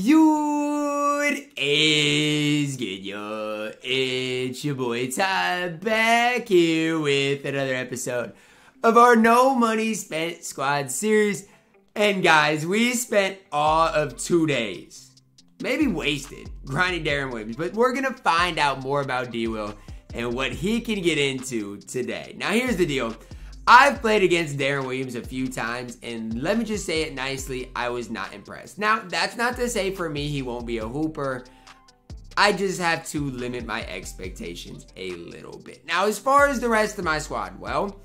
You is good, yo. It's your boy Ty back here with another episode of our No Money Spent Squad series. And guys, we spent all of two days, maybe wasted, grinding Deron Williams, but we're gonna find out more about D Will and what he can get into today. Now, here's the deal. I've played against Deron Williams a few times, and let me just say it nicely, I was not impressed. Now, that's not to say for me he won't be a hooper. I just have to limit my expectations a little bit. Now, as far as the rest of my squad, well,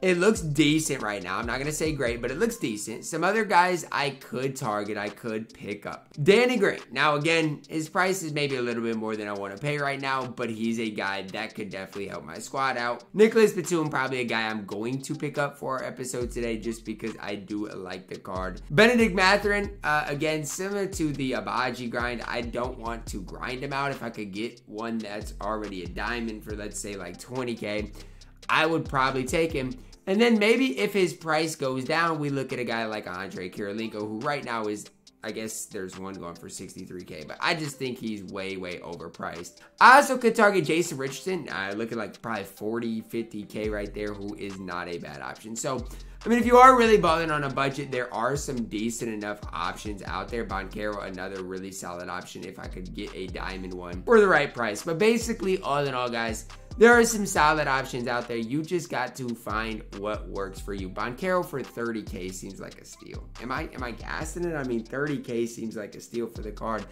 it looks decent right now. I'm not going to say great, but it looks decent. Some other guys I could target, I could pick up. Danny Green. Now, again, his price is maybe a little bit more than I want to pay right now, but he's a guy that could definitely help my squad out. Nicolas Batum, probably a guy I'm going to pick up for our episode today just because I do like the card. Bennedict Mathurin, uh, again, similar to the Abaji grind, I don't want to grind him out. If I could get one that's already a diamond for, let's say, like 20K, I would probably take him. And then maybe if his price goes down, we look at a guy like Andre Kirilenko, who right now is, I guess there's one going for 63K, but I just think he's way, way overpriced. I also could target Jason Richardson. I look at like probably 40, 50K right there, who is not a bad option. So, I mean, if you are really balling on a budget, there are some decent enough options out there. Banchero, another really solid option if I could get a diamond one for the right price. But basically, all in all, guys, there are some solid options out there. You just got to find what works for you. Banchero for 30k seems like a steal. Am I am I gassing it? I mean, 30k seems like a steal for the card.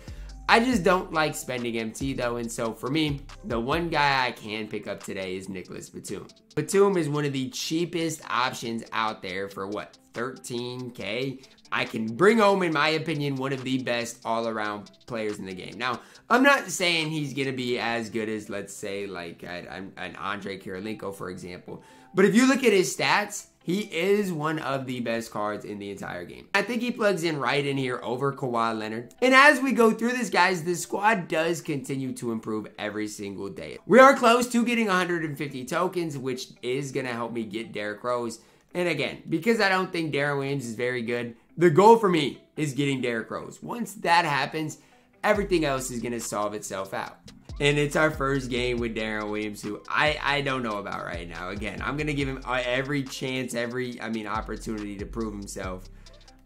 I just don't like spending MT though, and so for me, the one guy I can pick up today is Nicolas Batum. Batum is one of the cheapest options out there for what 13k. I can bring home, in my opinion, one of the best all around players in the game. Now, I'm not saying he's going to be as good as, let's say, like an, an Andre Kirilenko, for example. But if you look at his stats, he is one of the best cards in the entire game. I think he plugs in right in here over Kawhi Leonard. And as we go through this, guys, the squad does continue to improve every single day. We are close to getting 150 tokens, which is going to help me get Derrick Rose. And again, because I don't think Deron Williams is very good, the goal for me is getting Derrick Rose. Once that happens, everything else is going to solve itself out. And it's our first game with Deron Williams, who I, I don't know about right now. Again, I'm going to give him uh, every chance, every, I mean, opportunity to prove himself.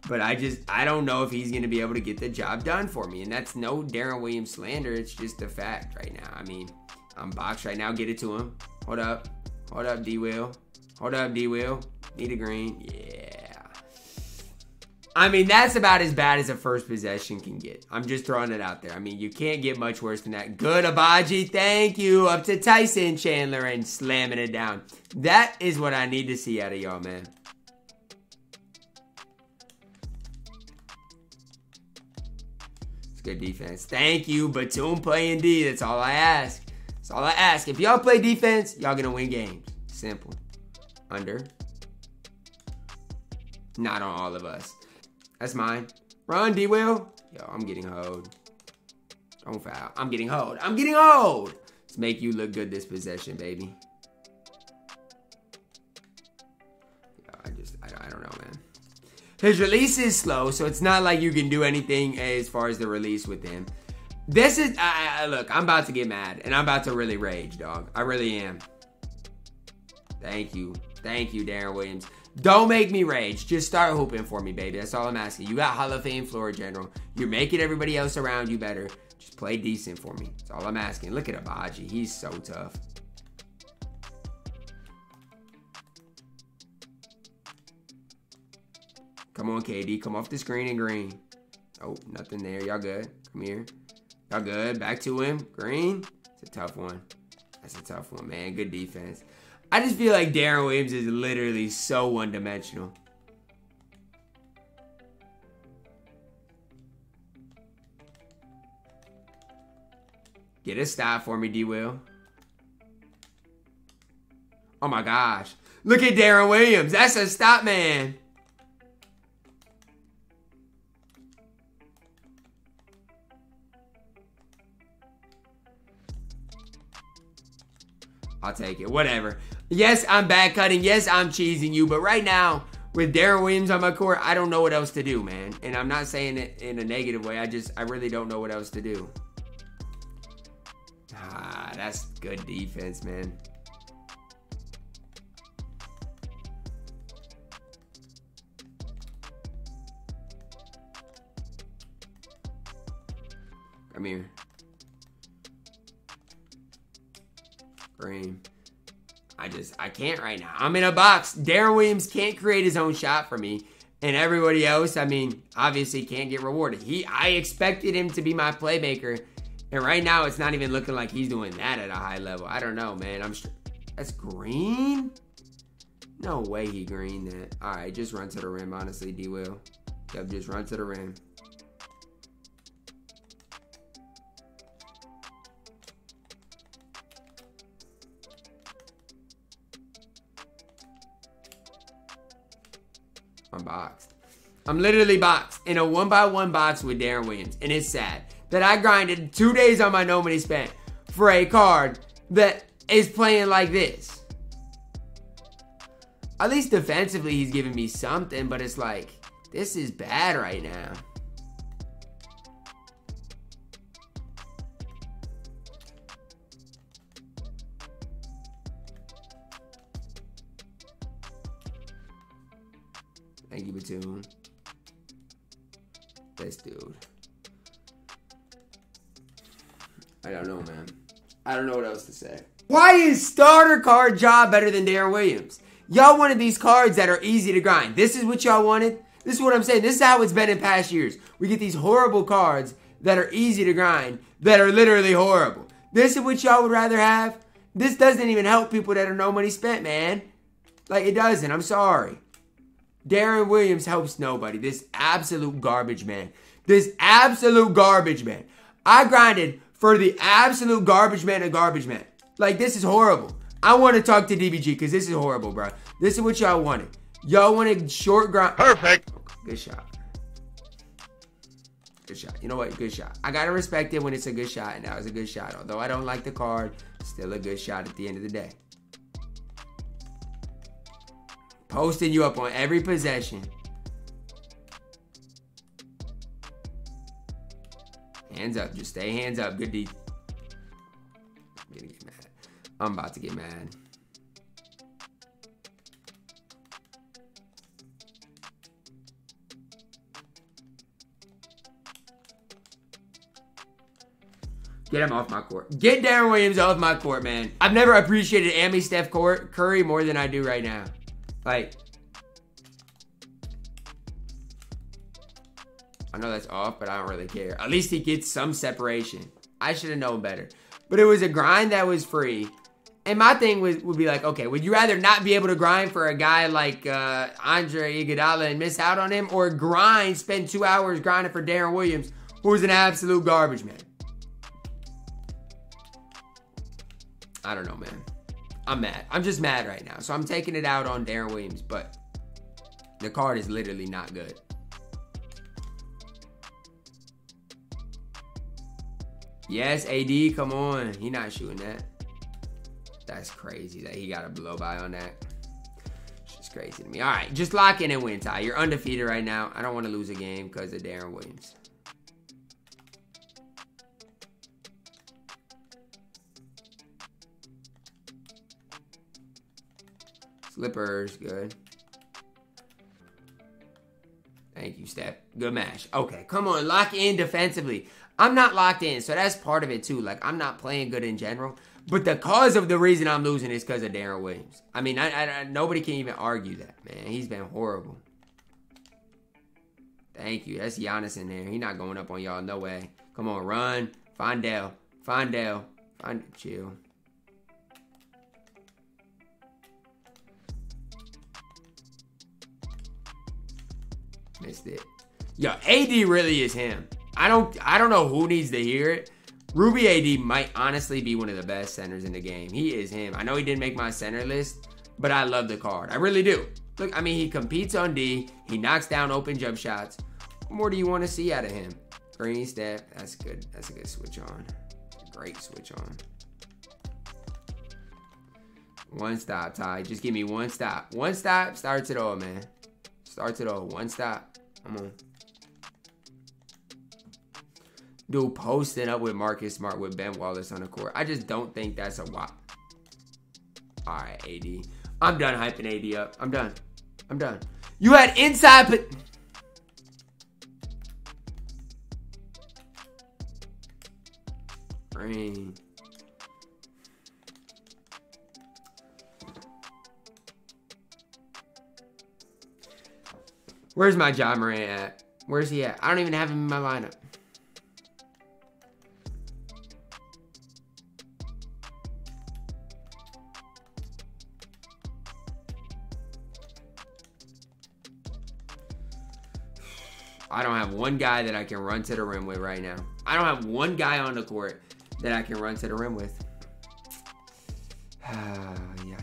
But I just, I don't know if he's going to be able to get the job done for me. And that's no Deron Williams slander. It's just a fact right now. I mean, I'm boxed right now. Get it to him. Hold up. Hold up, D Will. Hold up, D Will. Need a green. Yeah. I mean, that's about as bad as a first possession can get. I'm just throwing it out there. I mean, you can't get much worse than that. Good, Abaji, Thank you. Up to Tyson Chandler and slamming it down. That is what I need to see out of y'all, man. It's good defense. Thank you. Batum playing D. That's all I ask. That's all I ask. If y'all play defense, y'all gonna win games. Simple. Under. Not on all of us. That's mine. Run, D Will. Yo, I'm getting hoed. Don't foul. I'm getting hoed. I'm getting hoed. Let's make you look good this possession, baby. Yo, I just, I, I don't know, man. His release is slow, so it's not like you can do anything as far as the release with him. This is, I, I, look, I'm about to get mad, and I'm about to really rage, dog. I really am. Thank you. Thank you, Deron Williams. Don't make me rage. Just start hooping for me, baby. That's all I'm asking. You got Hall of Fame floor general. You're making everybody else around you better. Just play decent for me. That's all I'm asking. Look at Abaji. He's so tough. Come on, KD. Come off the screen and green. Oh, nothing there. Y'all good. Come here. Y'all good. Back to him. Green. It's a tough one. That's a tough one, man. Good defense. I just feel like Deron Williams is literally so one dimensional. Get a stop for me, D Will. Oh my gosh. Look at Deron Williams. That's a stop man. I'll take it. Whatever. Yes, I'm back cutting. Yes, I'm cheesing you. But right now, with Deron Williams on my court, I don't know what else to do, man. And I'm not saying it in a negative way. I just, I really don't know what else to do. Ah, that's good defense, man. Come here. Green. I just, I can't right now. I'm in a box. Deron Williams can't create his own shot for me. And everybody else, I mean, obviously can't get rewarded. He, I expected him to be my playmaker. And right now, it's not even looking like he's doing that at a high level. I don't know, man. I'm, that's green? No way he green that. All right, just run to the rim, honestly, D Will. Yep, just run to the rim. I'm boxed. I'm literally boxed in a one by one box with Deron Williams. And it's sad that I grinded two days on my no money spent for a card that is playing like this. At least defensively, he's giving me something, but it's like, this is bad right now. Don't know what else to say. Why is starter card job better than Deron Williams? Y'all wanted these cards that are easy to grind. This is what y'all wanted. This is what I'm saying. This is how it's been in past years. We get these horrible cards that are easy to grind that are literally horrible. This is what y'all would rather have. This doesn't even help people that are no money spent, man. Like it doesn't. I'm sorry. Deron Williams helps nobody. This absolute garbage man. This absolute garbage man. I grinded for the absolute garbage man and garbage man. Like this is horrible. I want to talk to DBG because this is horrible, bro. This is what y'all wanted. Y'all wanted short grind. Perfect. Good shot. Good shot. You know what? Good shot. I gotta respect it when it's a good shot, and that was a good shot. Although I don't like the card, still a good shot at the end of the day. Posting you up on every possession. Hands up. Just stay hands up. Good deed. I'm gonna get mad. I'm about to get mad. Get him off my court. Get Deron Williams off my court, man. I've never appreciated Amy Steph Curry more than I do right now. Like, know that's off, but I don't really care. At least he gets some separation. I should have known better. But it was a grind that was free. And my thing was would be like, okay, would you rather not be able to grind for a guy like uh, Andre Iguodala and miss out on him, or grind, spend two hours grinding for Deron Williams, who's an absolute garbage man? I don't know, man. I'm mad. I'm just mad right now. So I'm taking it out on Deron Williams, but the card is literally not good. Yes, AD, come on. He not shooting that. That's crazy that he got a blow by on that. It's just crazy to me. All right, just lock in and win, Ty. You're undefeated right now. I don't want to lose a game because of Deron Williams. Slippers, good. Thank you, Steph. Good match. Okay, come on, lock in defensively. I'm not locked in, so that's part of it too. Like I'm not playing good in general, but the cause of the reason I'm losing is because of Deron Williams. I mean, I, I, I, nobody can even argue that, man. He's been horrible. Thank you. That's Giannis in there. He's not going up on y'all. No way. Come on, run. Fondell. Fondell. Find chill. Missed it. Yo, AD really is him. I don't I don't know who needs to hear it. Ruby AD might honestly be one of the best centers in the game. He is him. I know he didn't make my center list, but I love the card. I really do. Look, I mean, he competes on D. He knocks down open jump shots. What more do you want to see out of him? Green step. That's good. That's a good switch on. Great switch on. One stop, Ty. Just give me one stop. One stop starts it all, man. Starts it all. One stop. Come on. Dude, posting up with Marcus Smart with Ben Wallace on the court. I just don't think that's a wop. All right, AD. I'm done hyping AD up. I'm done. I'm done. You had inside, but. Rain. Where's my Ja Morant at? Where's he at? I don't even have him in my lineup. I don't have one guy that I can run to the rim with right now. I don't have one guy on the court that I can run to the rim with. Yikes,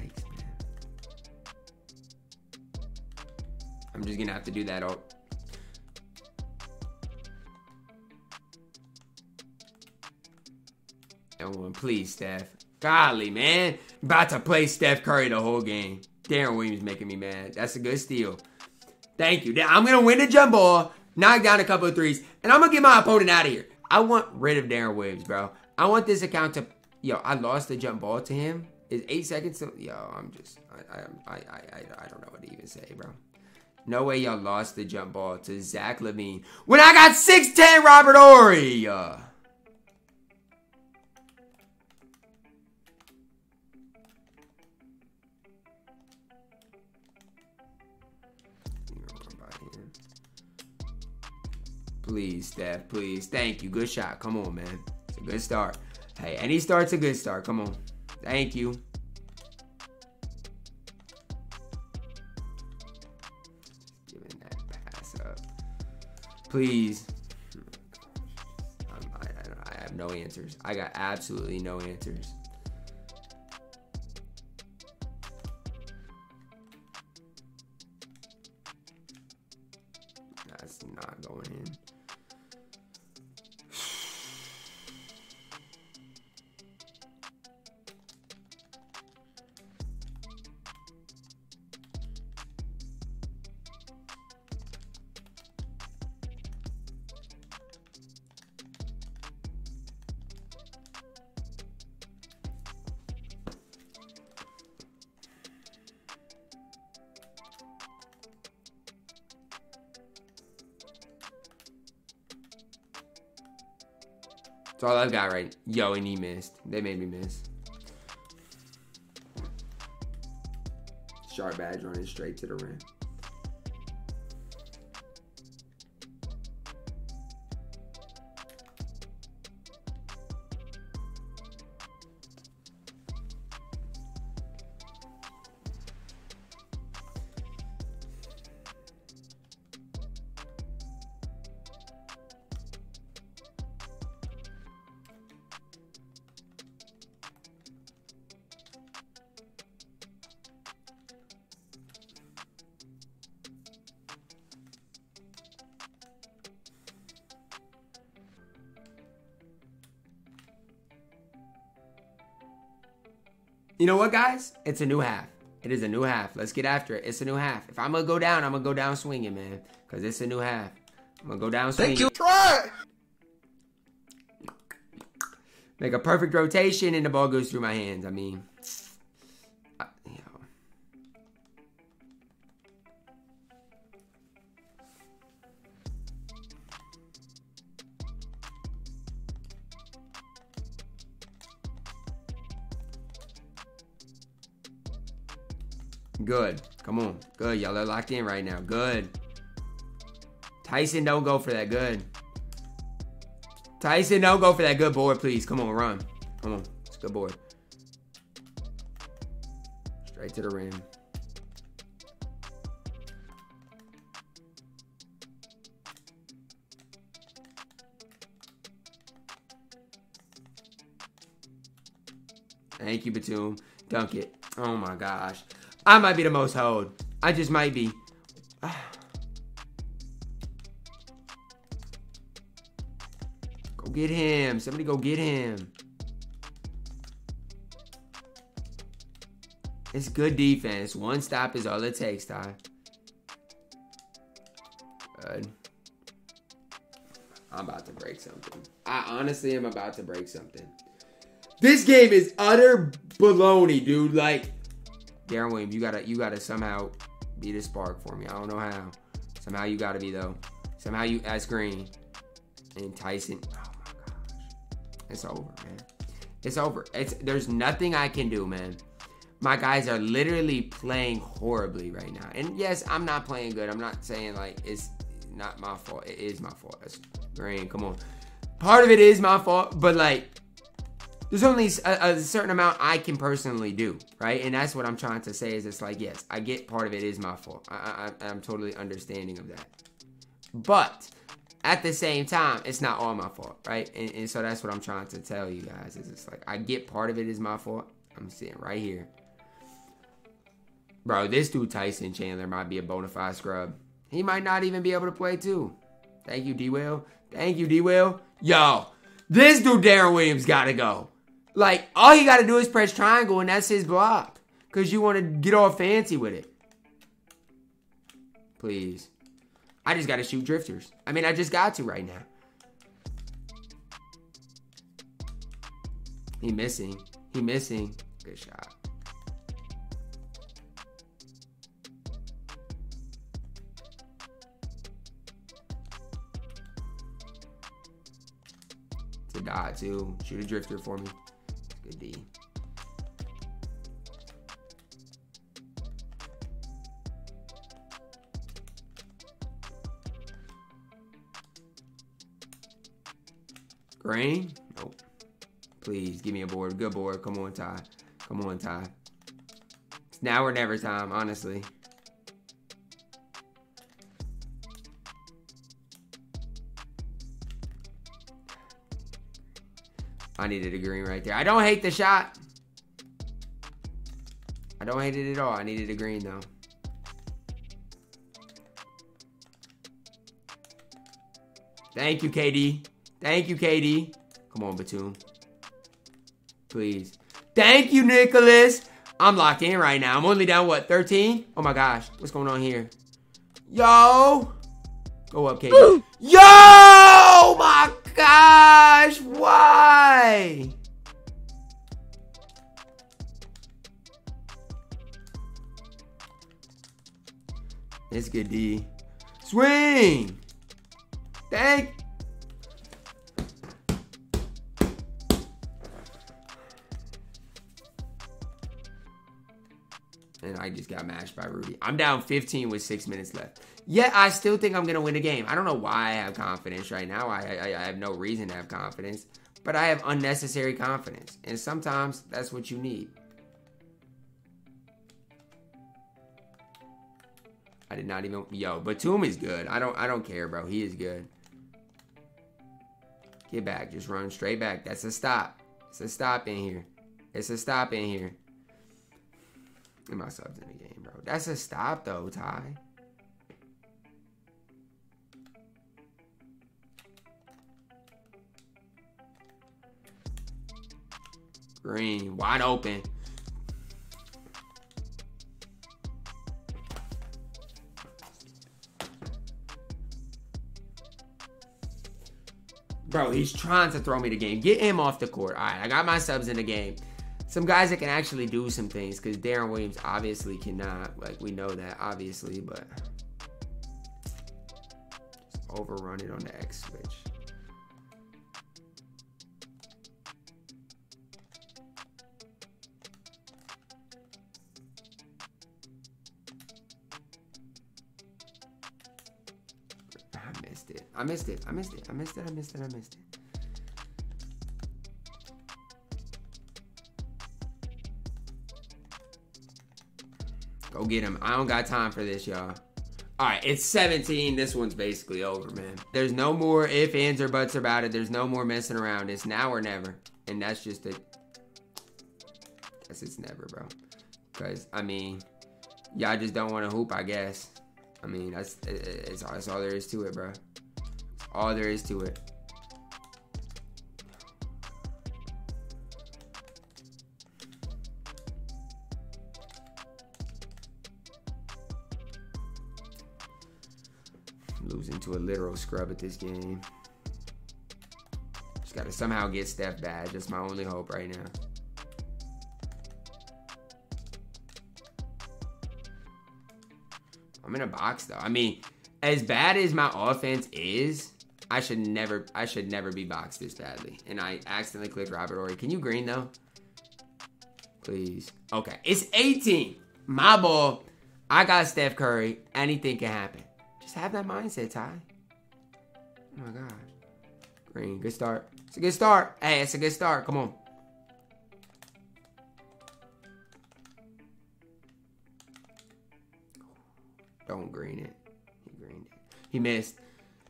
I'm just gonna have to do that all. Oh, please, Steph. Golly, man. About to play Steph Curry the whole game. Deron Williams making me mad. That's a good steal. Thank you. I'm going to win the jump ball, knock down a couple of threes, and I'm going to get my opponent out of here. I want rid of Deron Williams, bro. I want this account to, yo, I lost the jump ball to him. Is eight seconds to, yo, I'm just, I, I, I, I, I don't know what to even say, bro. No way y'all lost the jump ball to Zach LaVine when I got 6'10 Robert. Uh, Please, Steph, please. Thank you. Good shot. Come on, man. It's a good start. Hey, any start's a good start. Come on. Thank you. Please. I, I, I have no answers. I got absolutely no answers. All I've got right. Yo, and he missed. They made me miss. Sharp badge running straight to the rim. You know what, guys? It's a new half. It is a new half. Let's get after it. It's a new half. If I'm gonna go down, I'm gonna go down swinging, man. Cause it's a new half. I'm gonna go down swinging. Thank you. Try. Make a perfect rotation, and the ball goes through my hands. I mean, Good. Come on. Good. Y'all are locked in right now. Good. Tyson, don't go for that. Good. Tyson, don't go for that good board, please. Come on, run. Come on. It's good board. Straight to the rim. Thank you, Batum. Dunk it. Oh my gosh. I might be the most hold. I just might be. Go get him. Somebody go get him. It's good defense. One stop is all it takes, Ty. good. I'm about to break something. I honestly am about to break something. This game is utter baloney, dude. Like, Deron Williams, you gotta, you gotta somehow be the spark for me. I don't know how. Somehow you gotta be though. Somehow you ask Green and Tyson. Oh my gosh, it's over, man. It's over. It's there's nothing I can do, man. My guys are literally playing horribly right now. And yes, I'm not playing good. I'm not saying like it's not my fault. It is my fault. That's Green. Come on. Part of it is my fault, but like there's only a, a, certain amount I can personally do, right? And that's what I'm trying to say is it's like, yes, I get part of it is my fault. I, I, I'm totally understanding of that. But at the same time, it's not all my fault, right? And, and so that's what I'm trying to tell you guys is it's like, I get part of it is my fault. I'm sitting right here. Bro, this dude Tyson Chandler might be a bona fide scrub. He might not even be able to play too. Thank you, D-Will. Thank you, D-Will. Yo, this dude Deron Williams gotta go. Like, all you gotta do is press triangle and that's his block. Because you want to get all fancy with it. Please. I just gotta shoot drifters. I mean, I just got to right now. He missing. He missing. Good shot. To die too. Shoot a drifter for me. Good D. Green? Nope. Please give me a board. Good board. Come on, Ty. Come on, Ty. It's now or never time, honestly. I needed a green right there. I don't hate the shot. I don't hate it at all. I needed a green though. Thank you, KD. Thank you, KD. Come on, Batum. Please. Thank you, Nicolas. I'm locked in right now. I'm only down, what, 13? Oh my gosh. What's going on here? Yo. Go up, KD. Yo! My gosh. Why? It's good, D. Swing! Thank and I just got mashed by Rudy. I'm down 15 with six minutes left. Yet I still think I'm gonna win the game. I don't know why I have confidence right now. I, I, I have no reason to have confidence, but I have unnecessary confidence, and sometimes that's what you need. I did not even yo. Batum is good. I don't I don't care, bro. He is good. Get back. Just run straight back. That's a stop. It's a stop in here. It's a stop in here. Get my subs in the game, bro. That's a stop though, Ty. Green, wide open. Bro, he's trying to throw me the game. Get him off the court. All right, I got my subs in the game. Some guys that can actually do some things because Deron Williams obviously cannot. Like, we know that, obviously, but overrun it on the X switch. I missed it. I missed it. I missed it. I missed it. I missed it. Go get him. I don't got time for this, y'all. All right, it's 17. This one's basically over, man. There's no more if, ands, or buts about it. There's no more messing around. It's now or never. And that's just it. Guess it's never, bro. Because, I mean, y'all just don't want to hoop, I guess. I mean, that's, it's, that's all there is to it, bro. All there is to it. losing to a literal scrub at this game. Just gotta somehow get Steph bad. That's my only hope right now. I'm in a box though. I mean, as bad as my offense is, I should never I should never be boxed this badly. And I accidentally clicked Robert Horry. Can you green though? Please. Okay. It's 18. My ball. I got Steph Curry. Anything can happen. Just have that mindset, Ty. Oh my god. Green. Good start. It's a good start. Hey, it's a good start. Come on. Don't green it. He greened it. He missed.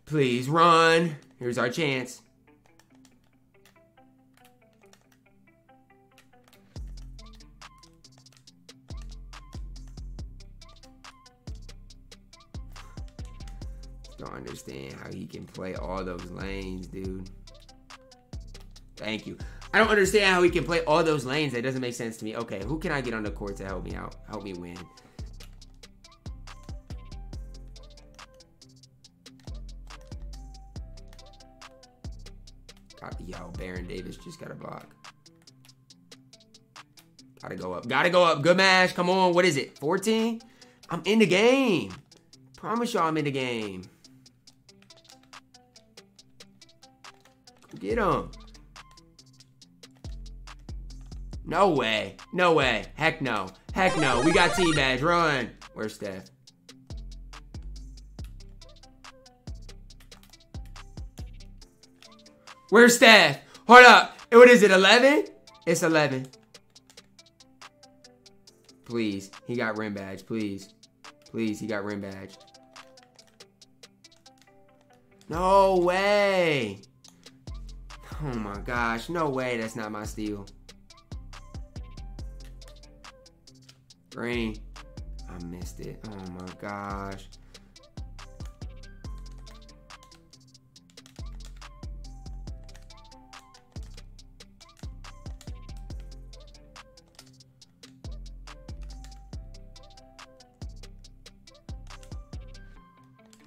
Please run. Here's our chance. Don't understand how he can play all those lanes, dude. Thank you. I don't understand how he can play all those lanes. That doesn't make sense to me. Okay, who can I get on the court to help me out? Help me win. Davis just got a block. Gotta go up. Gotta go up. Good match. Come on. What is it? 14? I'm in the game. Promise y'all I'm in the game. Get him. No way. No way. Heck no. Heck no. We got T-Badge. Run. Where's Steph? Where's Steph? Hold up. What is it, 11? It's 11. Please. He got rim badge. Please. Please, he got rim badge. No way. Oh my gosh. No way that's not my steal. Green. I missed it. Oh my gosh.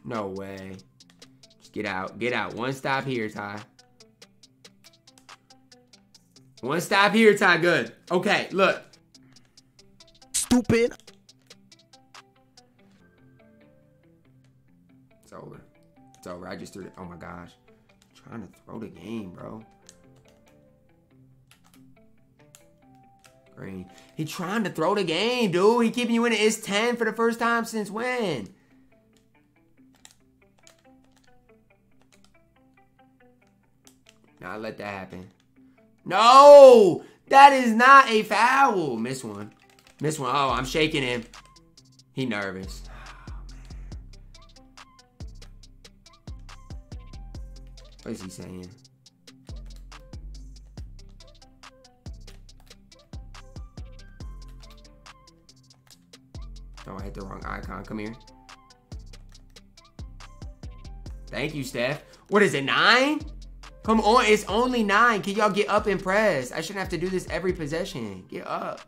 No way. Get out. Get out. One stop here, Ty. One stop here, Ty. Good. Okay, look. Stupid. It's over. It's over. I just threw it. Oh my gosh. I'm trying to throw the game, bro. Green. He trying to throw the game, dude. He keeping you in it. It's 10 for the first time since when? Not let that happen. No! That is not a foul. Miss one. Miss one. Oh, I'm shaking him. He nervous. What is he saying? Oh, I hit the wrong icon. Come here. Thank you, Steph. What is it, nine? Come on, it's only nine. Can y'all get up and press? I shouldn't have to do this every possession. Get up.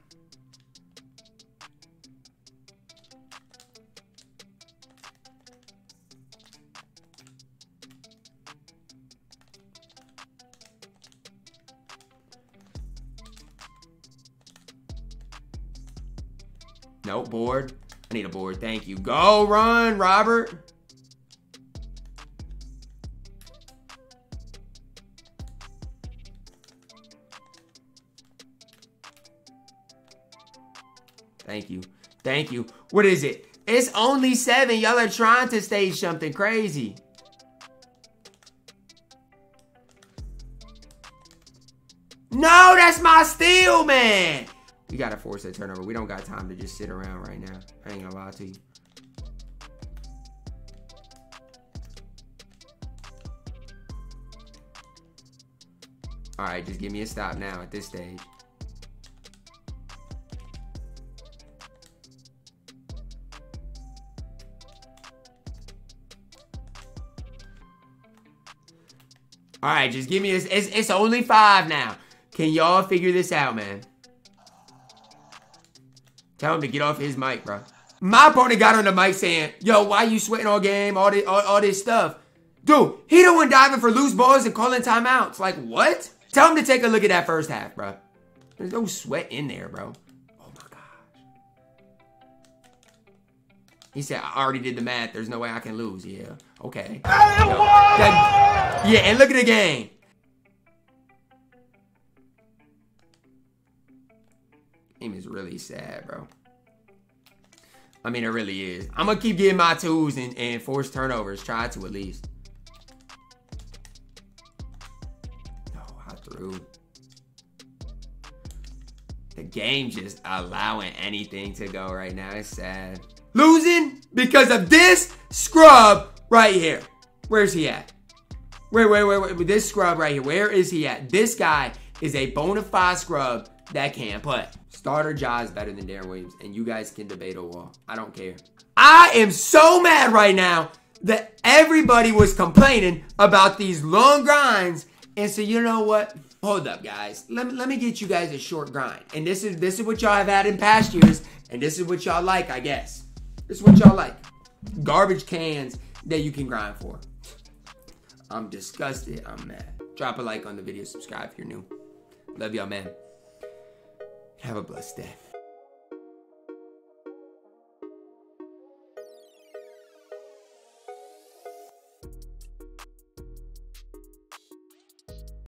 Nope, board. I need a board. Thank you. Go run, Robert. Thank you. Thank you. What is it? It's only seven. Y'all are trying to stage something crazy. No, that's my steal, man. We gotta force that turnover. We don't got time to just sit around right now. I ain't gonna lie to you. All right, just give me a stop now at this stage. All right, just give me this. It's, it's only five now. Can y'all figure this out, man? Tell him to get off his mic, bro. My opponent got on the mic saying, yo, why you sweating all game, all this, all, all this stuff. Dude, he the one diving for loose balls and calling timeouts. Like, what? Tell him to take a look at that first half, bro. There's no sweat in there, bro. Oh my gosh. He said, I already did the math. There's no way I can lose. Yeah. Okay. That- yeah, and look at the game. Game is really sad, bro. I mean, it really is. I'm gonna keep getting my twos and, and force turnovers. Try to at least. No, I threw. The game just allowing anything to go right now. It's sad. Losing because of this scrub right here. Where's he at? Wait, wait, wait, wait. This scrub right here. Where is he at? This guy is a bona fide scrub that can't play. Starter Ja is better than Deron Williams, and you guys can debate a wall. I don't care. I am so mad right now that everybody was complaining about these long grinds. And so you know what? Hold up, guys. Let me let me get you guys a short grind. And this is this is what y'all have had in past years, and this is what y'all like, I guess. This is what y'all like. Garbage cans that you can grind for. I'm disgusted. I'm mad. Drop a like on the video. Subscribe if you're new. Love y'all, man. Have a blessed day.